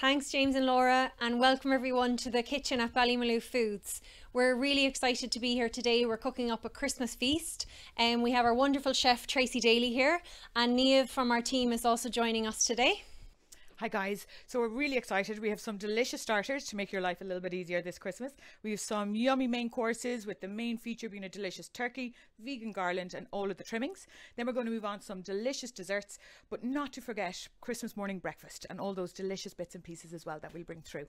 Thanks, James and Laura, and welcome everyone to the kitchen at Ballymaloe Foods. We're really excited to be here today. We're cooking up a Christmas feast, and we have our wonderful chef Tracie Daly here, and Neve from our team is also joining us today. Hi guys, so we're really excited. We have some delicious starters to make your life a little bit easier this Christmas. We have some yummy main courses with the main feature being a delicious turkey, vegan garland and all of the trimmings. Then we're going to move on to some delicious desserts, but not to forget Christmas morning breakfast and all those delicious bits and pieces as well that we'll bring through.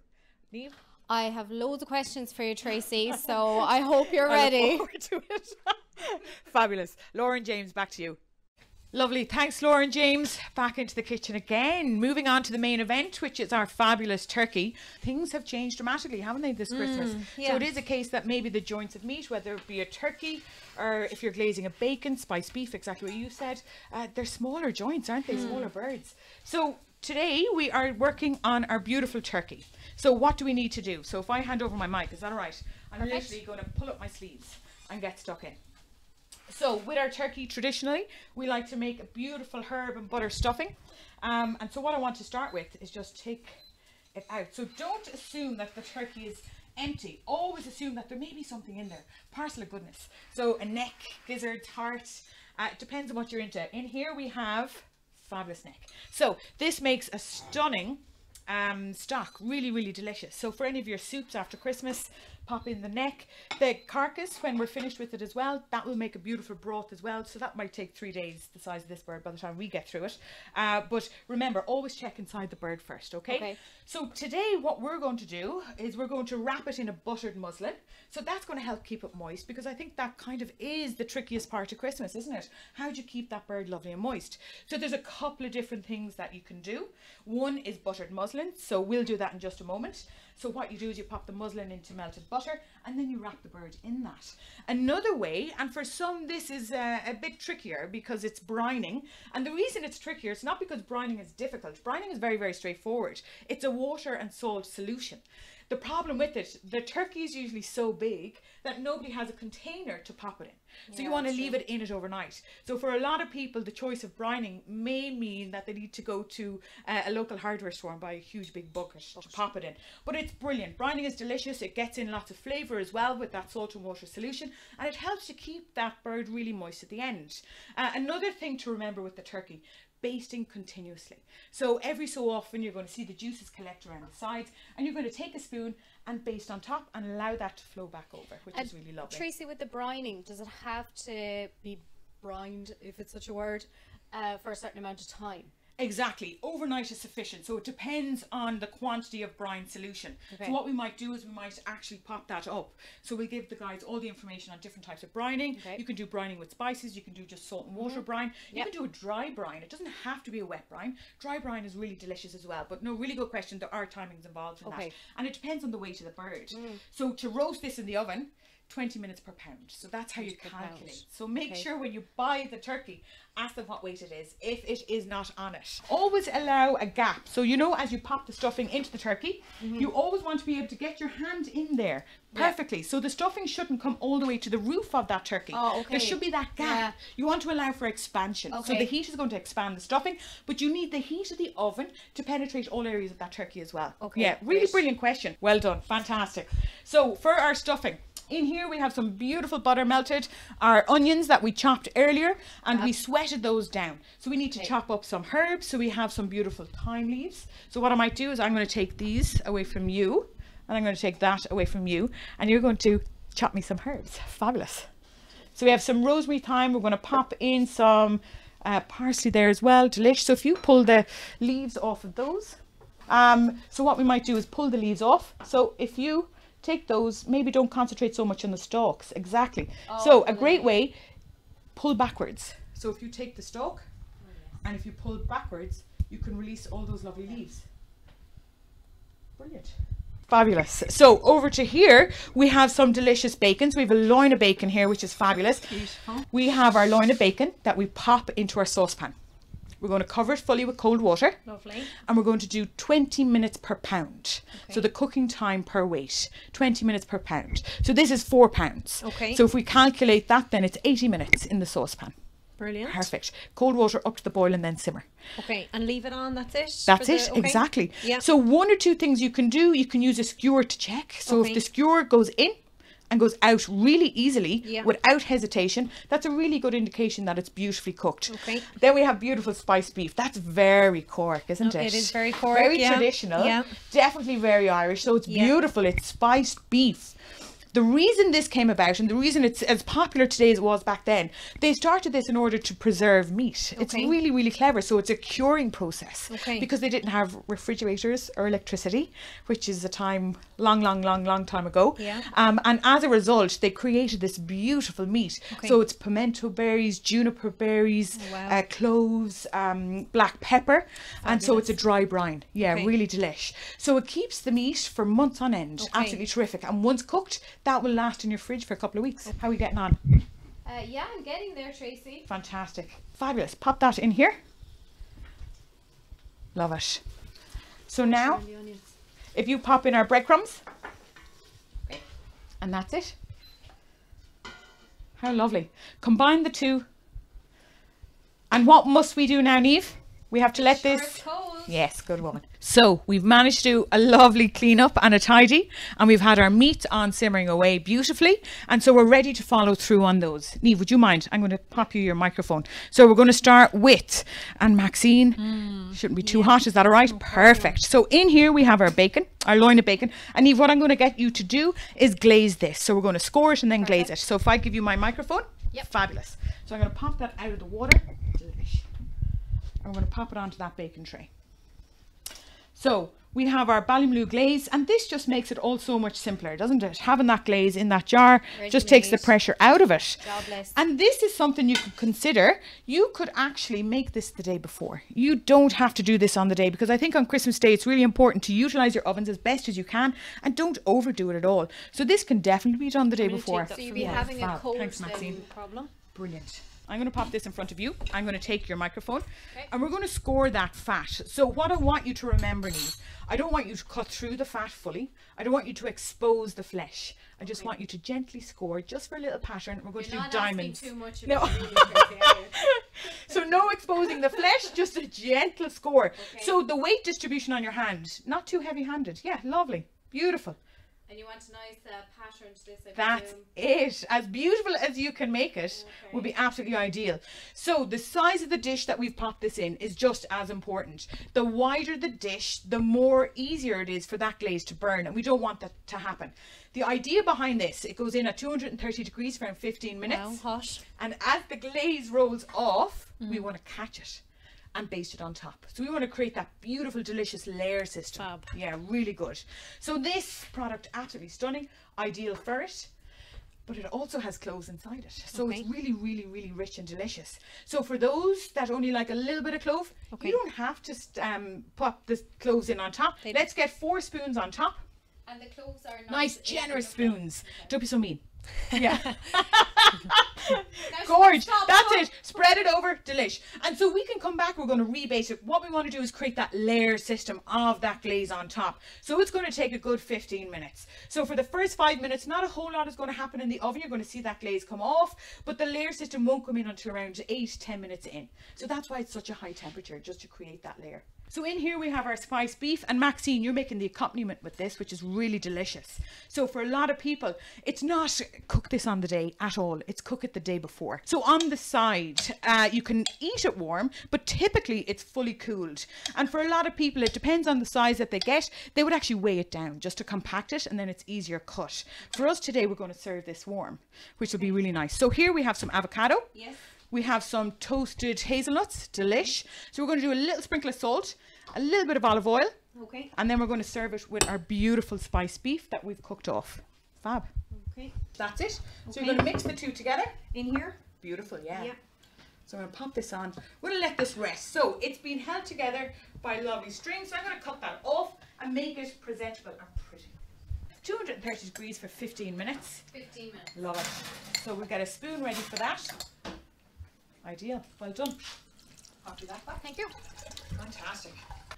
Neve? I have loads of questions for you, Tracie, so I hope you're ready. forward to it. Fabulous. Lauren James, back to you. Lovely. Thanks, Lauren James. Back into the kitchen again. Moving on to the main event, which is our fabulous turkey. Things have changed dramatically, haven't they, this Christmas? So it is a case that maybe the joints of meat, whether it be a turkey or if you're glazing a bacon, spiced beef, exactly what you said, uh, they're smaller joints, aren't they? Smaller birds. So today we are working on our beautiful turkey. So what do we need to do? So if I hand over my mic, is that all right? I'm Perfect. literally going to pull up my sleeves and get stuck in. So with our turkey, traditionally, we like to make a beautiful herb and butter stuffing. Um, and so what I want to start with is just take it out. So don't assume that the turkey is empty. Always assume that there may be something in there. Parcel of goodness. So a neck, gizzard, heart. Uh, it depends on what you're into. In here we have fabulous neck. So this makes a stunning um, stock. Really, really delicious. So for any of your soups after Christmas, pop in the neck. The carcass, when we're finished with it as well, that will make a beautiful broth as well. So that might take three days, the size of this bird, by the time we get through it. Uh, but remember, always check inside the bird first, okay? Okay. So today what we're going to do is we're going to wrap it in a buttered muslin. So that's going to help keep it moist because I think that kind of is the trickiest part of Christmas, isn't it? How do you keep that bird lovely and moist? So there's a couple of different things that you can do. One is buttered muslin. So we'll do that in just a moment. So what you do is you pop the muslin into melted butter and then you wrap the bird in that. Another way, and for some this is uh, a bit trickier because it's brining. And the reason it's trickier, it's not because brining is difficult. Brining is very, very straightforward. It's a water and salt solution. The problem with it, the turkey is usually so big that nobody has a container to pop it in. So you want to leave it in it overnight. So for a lot of people, the choice of brining may mean that they need to go to uh, a local hardware store and buy a huge big bucket to pop it in. But it's brilliant. Brining is delicious. It gets in lots of flavour as well with that salt and water solution, and it helps to keep that bird really moist at the end. Uh, another thing to remember with the turkey. Basting continuously. So every so often you're going to see the juices collect around the sides and you're going to take a spoon and baste on top and allow that to flow back over, which And is really lovely. Tracie, with the brining, does it have to be brined, if it's such a word, uh, for a certain amount of time? Exactly. Overnight is sufficient. So it depends on the quantity of brine solution. Okay. So what we might do is we might actually pop that up. So we'll give the guys all the information on different types of brining. Okay. You can do brining with spices. You can do just salt and water mm-hmm. brine. You Yep. can do a dry brine. It doesn't have to be a wet brine. Dry brine is really delicious as well. But no, really good question. There are timings involved in Okay. that. And it depends on the weight of the bird. Mm. So to roast this in the oven, 20 minutes per pound. So that's how you 20 per pound. calculate. So make Okay. sure when you buy the turkey, ask them what weight it is if it is not on it. Always allow a gap. So you know as you pop the stuffing into the turkey, mm-hmm. you always want to be able to get your hand in there perfectly. So the stuffing shouldn't come all the way to the roof of that turkey. Oh, okay. There should be that gap. Yeah. You want to allow for expansion. So the heat is going to expand the stuffing, but you need the heat of the oven to penetrate all areas of that turkey as well. Okay, Yeah, really great. brilliant question. Well done. Fantastic. So for our stuffing, in here we have some beautiful butter melted, our onions that we chopped earlier, and we sweated those down. So we need to Okay. chop up some herbs. So we have some beautiful thyme leaves. So what I might do is I'm going to take these away from you, and I'm going to take that away from you, and you're going to chop me some herbs. Fabulous. So we have some rosemary thyme. We're going to pop in some uh, parsley there as well. Delish. So if you pull the leaves off of those, um, so what we might do is pull the leaves off. So if you take those, maybe don't concentrate so much on the stalks. Exactly. Oh, so a great way, pull backwards. So if you take the stalk, oh, and if you pull backwards, you can release all those lovely leaves. Brilliant. Fabulous. So over to here, we have some delicious bacons. We have a loin of bacon here, which is fabulous. Beautiful. We have our loin of bacon that we pop into our saucepan. We're going to cover it fully with cold water Lovely. and we're going to do 20 minutes per pound. So the cooking time per weight, 20 minutes per pound. So this is four pounds. Okay. So if we calculate that, then it's 80 minutes in the saucepan. Brilliant. Perfect. Cold water up to the boil and then simmer. Okay, and leave it on. That's it. That's the- it, okay. exactly. Yeah. So one or two things you can do, you can use a skewer to check. So Okay. if the skewer goes in and goes out really easily Yeah. without hesitation, that's a really good indication that it's beautifully cooked. Okay. Then we have beautiful spiced beef. That's very Cork, isn't Oh, it? it is very Cork, Very yeah. traditional. Yeah. Definitely very Irish. So it's Yeah. beautiful. It's spiced beef. The reason this came about and the reason it's as popular today as it was back then, they started this in order to preserve meat. It's really, really clever. So it's a curing process Okay. because they didn't have refrigerators or electricity, which is a time long, long, long, long time ago. Yeah. Um, and as a result, they created this beautiful meat. Okay. So it's pimento berries, juniper berries, Oh, wow. uh, cloves, um, black pepper, and so it's a dry brine. Yeah, Okay. really delish. So it keeps the meat for months on end. Okay. Absolutely terrific. And once cooked, that will last in your fridge for a couple of weeks. How are we getting on? Uh, yeah, I'm getting there, Tracie. Fantastic. Fabulous. Pop that in here. Love it. So now, if you pop in our breadcrumbs, and that's it. How lovely. Combine the two. And what must we do now, Neve? We have to let Sure, this. Yes, good woman. So we've managed to do a lovely clean up and a tidy, and we've had our meat on simmering away beautifully, and so we're ready to follow through on those. Neve, would you mind? I'm going to pop you your microphone. So we're going to start with, and Maxine, mm. shouldn't be too hot. Is that all right? Oh, perfect. So in here we have our bacon, our loin of bacon, and Neve, what I'm going to get you to do is glaze this. So we're going to score it and then glaze it. So if I give you my microphone, Yep. fabulous. So I'm going to pop that out of the water. Delish. I'm going to pop it onto that bacon tray. So we have our Ballymaloe glaze, and this just makes it all so much simpler, doesn't it? Having that glaze in that jar Ready just takes the pressure out of it. Jobless. And this is something you could consider. You could actually make this the day before. You don't have to do this on the day because I think on Christmas Day it's really important to utilize your ovens as best as you can and don't overdo it at all. So this can definitely be done the day before. So you'd be you. having a cold Thanks, Maxine. problem. Brilliant. I'm going to pop this in front of you. I'm going to take your microphone Okay. and we're going to score that fat. So, what I want you to remember, Neve, I don't want you to cut through the fat fully. I don't want you to expose the flesh. I just want you to gently score just for a little pattern. We're going You're to do diamonds. too much No. of me, Tracie, are you? so no exposing the flesh, just a gentle score. So the weight distribution on your hand, not too heavy-handed. Yeah, lovely, beautiful. And you want a nice uh, pattern to this, I That's presume. it. As beautiful as you can make it would be absolutely ideal. So the size of the dish that we've popped this in is just as important. The wider the dish, the more easier it is for that glaze to burn, and we don't want that to happen. The idea behind this, it goes in at 230 degrees for around 15 minutes. Wow, hot. And as the glaze rolls off, we want to catch it and baste it on top. So we want to create that beautiful, delicious layer system. Fab. Yeah, really good. So this product, absolutely stunning, ideal for it. But it also has cloves inside it. So it's really, really, really rich and delicious. So for those that only like a little bit of clove, Okay. you don't have to st- um, pop the cloves in on top. They- Let's get four spoons on top. And the cloves are Nice, in generous the flour. spoons. Don't be so mean. Yeah. Gorge. That's it. Spread it over. Delish. And so we can come back. We're going to rebase it. What we want to do is create that layer system of that glaze on top. So it's going to take a good 15 minutes. So for the first five minutes, not a whole lot is going to happen in the oven. You're going to see that glaze come off, but the layer system won't come in until around eight, 10 minutes in. So that's why it's such a high temperature, just to create that layer. So in here we have our spiced beef and Maxine, you're making the accompaniment with this, which is really delicious. So for a lot of people, it's not cook this on the day at all. It's cook it the day before. So on the side, uh, you can eat it warm, but typically it's fully cooled. And for a lot of people, it depends on the size that they get. They would actually weigh it down just to compact it and then it's easier cut. For us today, we're going to serve this warm, which will be really nice. So here we have some avocado. Yes. We have some toasted hazelnuts, delish. So we're going to do a little sprinkle of salt, a little bit of olive oil, Okay. and then we're going to serve it with our beautiful spiced beef that we've cooked off. Fab. Okay. That's it. So Okay. you're going to mix the two together. In here. Beautiful, yeah. Yeah. So I'm going to pop this on. We're going to let this rest. So it's been held together by lovely string. So I'm going to cut that off and make it presentable and pretty. 230 degrees for 15 minutes. 15 minutes. Love it. So we've got a spoon ready for that. Ideal. Well done. Copy that back. Thank you. Fantastic.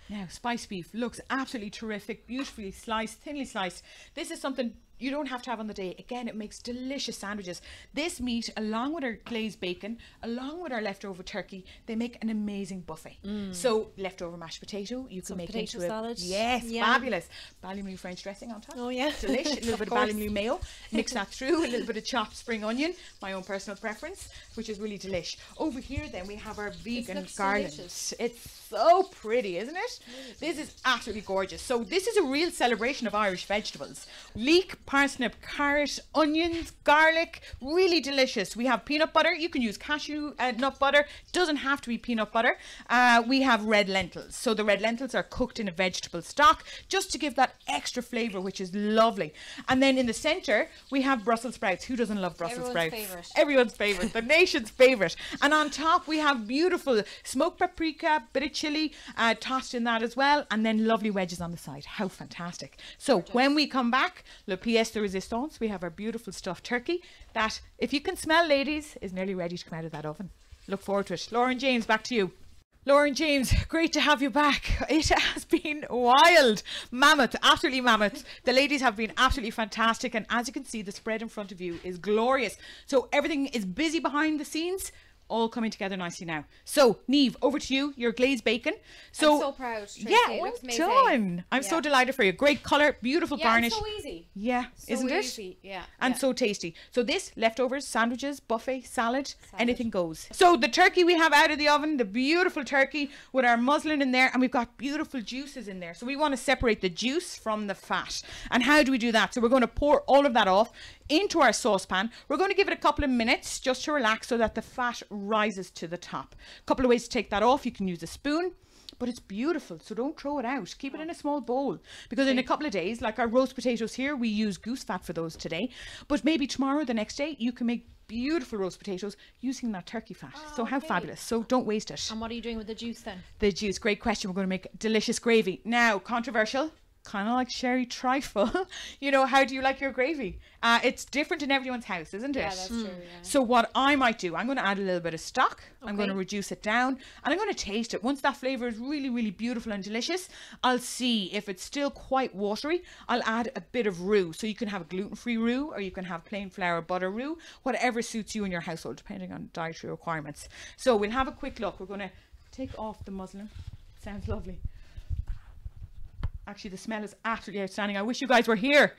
Now, spiced beef looks absolutely terrific, beautifully sliced, thinly sliced. This is something you don't have to have on the day. Again, it makes delicious sandwiches. This meat, along with our glazed bacon, along with our leftover turkey, they make an amazing buffet. Mm. So leftover mashed potato, you can Some make potato into a salad. yes, Yeah. fabulous Ballymaloe French dressing on top. Oh, yeah. delish. A little bit of. Ballymaloe mayo. Mix that through. A little bit of chopped spring onion, my own personal preference, which is really delish. Over here, then we have our vegan garland. delicious. It's so pretty, isn't it? This is absolutely gorgeous. So this is a real celebration of Irish vegetables. Leek, parsnip, carrot, onions, garlic, really delicious. We have peanut butter. You can use cashew uh, nut butter. Doesn't have to be peanut butter. Uh, we have red lentils. So the red lentils are cooked in a vegetable stock just to give that extra flavour, which is lovely. And then in the centre, we have Brussels sprouts. Who doesn't love Brussels Everyone's sprouts? favourite. Everyone's favourite, the nation's favourite. And on top, we have beautiful smoked paprika, bit of chili, uh, tossed in that as well, and then lovely wedges on the side. How fantastic. So when we come back, le pièce de résistance, we have our beautiful stuffed turkey that, if you can smell, ladies, is nearly ready to come out of that oven. Look forward to it. Lauren James, back to you. Lauren James, great to have you back. It has been wild, mammoth, absolutely mammoth. The ladies have been absolutely fantastic, and as you can see, the spread in front of you is glorious. So everything is busy behind the scenes, all coming together nicely now. So, Neve, over to you. Your glazed bacon. So, I'm so proud. Tracie. yeah, it well done. I'm so delighted for you. Great color, beautiful Yeah, garnish. it's so easy. yeah, So isn't it? easy. Yeah. and yeah. so tasty. So this leftovers, sandwiches, buffet, salad, anything goes. So the turkey we have out of the oven, the beautiful turkey with our muslin in there, and we've got beautiful juices in there. So we want to separate the juice from the fat. And how do we do that? So we're going to pour all of that off into our saucepan. We're going to give it a couple of minutes just to relax so that the fat rises to the top. A couple of ways to take that off. You can use a spoon but it's beautiful so don't throw it out. Keep it in a small bowl because in a couple of days like our roast potatoes here we use goose fat for those today but maybe tomorrow the next day you can make beautiful roast potatoes using that turkey fat. Oh, so how fabulous. So don't waste it. And what are you doing with the juice then? the juice. Great question. We're going to make delicious gravy. Now controversial kind of like sherry trifle you know how do you like your gravy uh, it's different in everyone's house isn't it Yeah, that's true. Yeah. so what I might do, I'm going to add a little bit of stock. Okay. I'm going to reduce it down, and I'm going to taste it. Once that flavour is really, really beautiful and delicious, I'll see if it's still quite watery. I'll add a bit of roux, so you can have a gluten-free roux, or you can have plain flour butter roux, whatever suits you and your household, depending on dietary requirements. So we'll have a quick look. We're going to take off the muslin. Sounds lovely. Actually, the smell is absolutely outstanding. I wish you guys were here.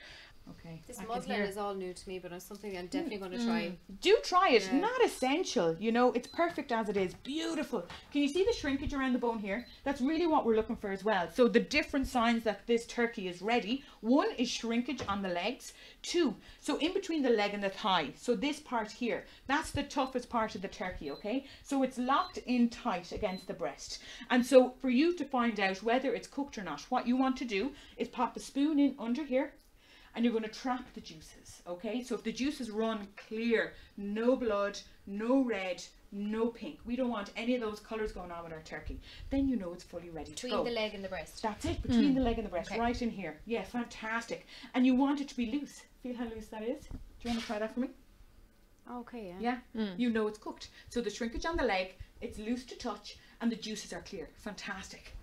Okay. This I muslin is all new to me, but it's something I'm definitely going to hmm, try. Hmm. do try it. Yeah. Not essential. You know, it's perfect as it is. Beautiful. Can you see the shrinkage around the bone here? That's really what we're looking for as well. So the different signs that this turkey is ready. One is shrinkage on the legs. Two, so in between the leg and the thigh. So this part here, that's the toughest part of the turkey, okay? So it's locked in tight against the breast. And so for you to find out whether it's cooked or not, what you want to do is pop a spoon in under here and you're going to trap the juices okay? So if the juices run clear no blood no red no pink we don't want any of those colors going on with our turkey then you know it's fully ready to Between go. the leg and the breast. that's it between hmm. the leg and the breast Okay. right in here. Yeah fantastic. And you want it to be loose. Feel how loose that is? Do you want to try that for me? Okay, yeah. yeah? Hmm. You know it's cooked. So the shrinkage on the leg it's loose to touch and the juices are clear. Fantastic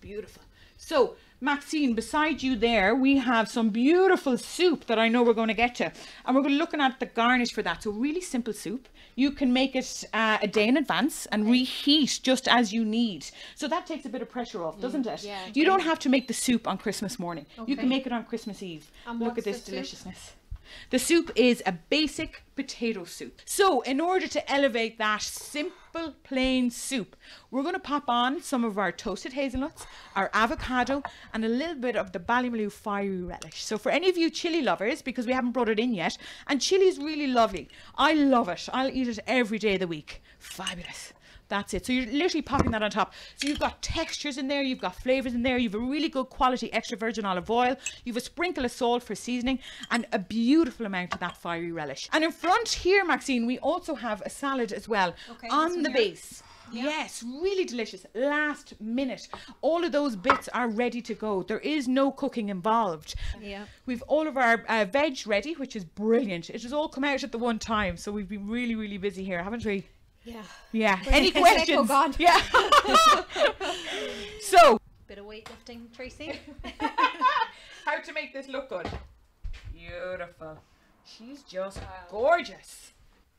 beautiful. So maxine beside you there we have some beautiful soup that i know we're going to get to and we're going to looking at the garnish for that. So really simple soup. You can make it uh, a day in advance and reheat just as you need. So that takes a bit of pressure off doesn't it? yeah. you don't have to make the soup on christmas morning. Okay. you can make it on christmas eve. And look at this deliciousness. soup? The soup is a basic potato soup. So, in order to elevate that simple, plain soup, we're going to pop on some of our toasted hazelnuts, our avocado, and a little bit of the Ballymaloe fiery relish. So, for any of you chili lovers, because we haven't brought it in yet, and chili is really lovely. I love it. I'll eat it every day of the week. Fabulous. That's it. So you're literally popping that on top. So you've got textures in there, you've got flavors in there, you've a really good quality extra virgin olive oil, you've a sprinkle of salt for seasoning, and a beautiful amount of that fiery relish. And in front here, Maxine, we also have a salad as well Okay, on the base. Yes, really delicious. Last minute. All of those bits are ready to go. There is no cooking involved. Yeah. We've all of our uh, veg ready, which is brilliant. It has all come out at the one time, so we've been really, really busy here, haven't we? Yeah. Yeah. Any Sick, oh questions? God. Yeah. so, Bit of weightlifting, Tracie. how to make this look good? Beautiful. She's just gorgeous.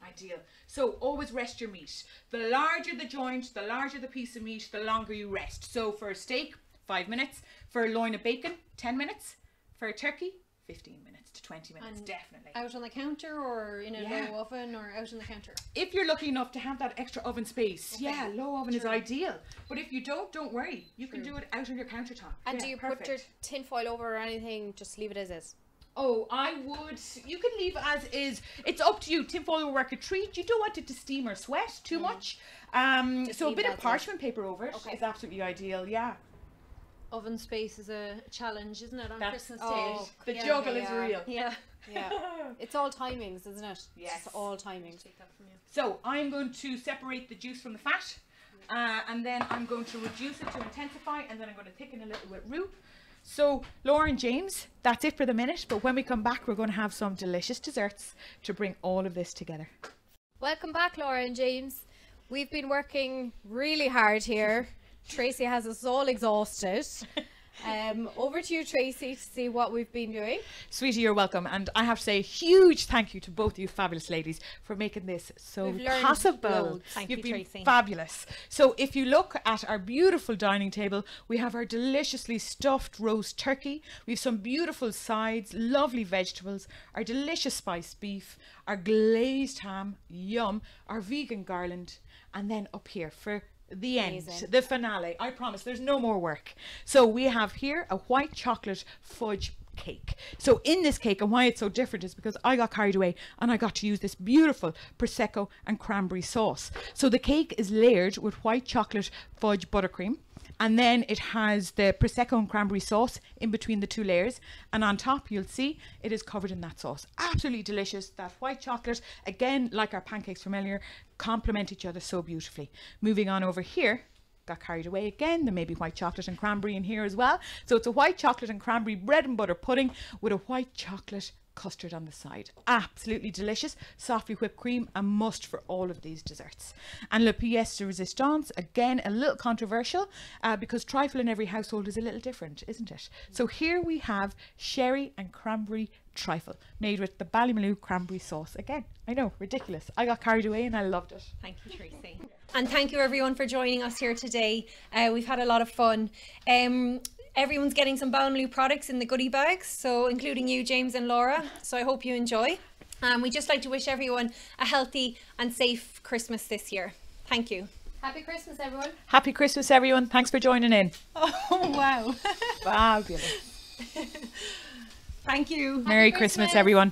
Ideal. So always rest your meat. The larger the joint, the larger the piece of meat, the longer you rest. So for a steak, five minutes. For a loin of bacon, 10 minutes. For a turkey, 15 minutes to 20 minutes, And definitely. Out on the counter or in a Yeah. low oven or out on the counter? if you're lucky enough to have that extra oven space, Okay. yeah, low oven is ideal. But if you don't, don't worry. You can do it out on your countertop. And Yeah, do you perfect. put your tin foil over or anything? Just leave it as is. Oh, I would. You can leave as is. It's up to you. Tinfoil will work a treat. You don't want it to steam or sweat too much. Um, Just so a bit of as is. parchment paper over it is Okay. absolutely ideal. Yeah, Oven space is a challenge, isn't it, on That's Christmas oh, Day? the Yeah, juggle yeah, is yeah. real. Yeah. Yeah. it's all timings, isn't it? Yes. It's all timings. Take that from you. So I'm going to separate the juice from the fat, uh, and then I'm going to reduce it to intensify, and then I'm going to thicken a little with roux. So Laura and James, that's it for the minute. But when we come back, we're going to have some delicious desserts to bring all of this together. Welcome back, Laura and James. We've been working really hard here. Tracie has us all exhausted. Um, over to you, Tracie, to see what we've been doing. Sweetie, you're welcome. And I have to say a huge thank you to both of you fabulous ladies for making this so possible. loads. Thank You've you, been Tracie. fabulous. So if you look at our beautiful dining table, we have our deliciously stuffed roast turkey. We have some beautiful sides, lovely vegetables, our delicious spiced beef, our glazed ham, yum, our vegan garland, and then up here for the end, Amazing. the finale. I promise there's no more work. So we have here a white chocolate fudge cake. So in this cake, and why it's so different is because I got carried away and I got to use this beautiful prosecco and cranberry sauce. So the cake is layered with white chocolate fudge buttercream. And then it has the prosecco and cranberry sauce in between the two layers, and on top you'll see it is covered in that sauce. Absolutely delicious. That white chocolate, again, like our pancakes from earlier, complement each other so beautifully. Moving on over here, got carried away again. There may be white chocolate and cranberry in here as well. So it's a white chocolate and cranberry bread and butter pudding with a white chocolate custard on the side. Absolutely delicious. Softly whipped cream, a must for all of these desserts. And le pièce de résistance, again, a little controversial uh, because trifle in every household is a little different, isn't it? So here we have sherry and cranberry trifle made with the Ballymaloe cranberry sauce. Again, I know, ridiculous. I got carried away and I loved it. Thank you, Tracie. And thank you, everyone, for joining us here today. Uh, we've had a lot of fun. Um, everyone's getting some Ballymaloe products in the goodie bags, so including you, James and Laura. So I hope you enjoy. Um, we just like to wish everyone a healthy and safe Christmas this year. Thank you. Happy Christmas, everyone. Happy Christmas, everyone. Thanks for joining in. Oh, wow. Fabulous. Thank you. Merry Christmas. Christmas everyone.